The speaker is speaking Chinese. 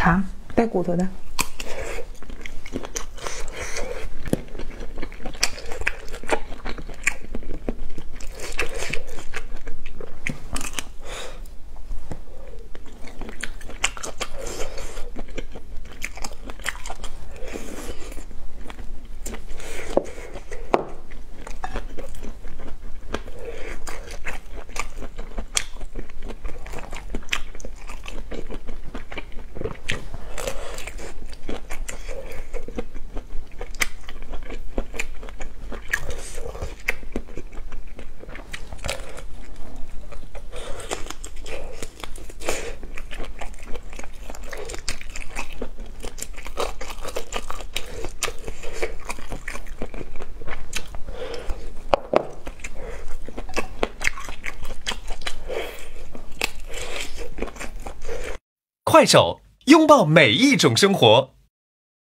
肠带骨头的。快手，拥抱每一种生活。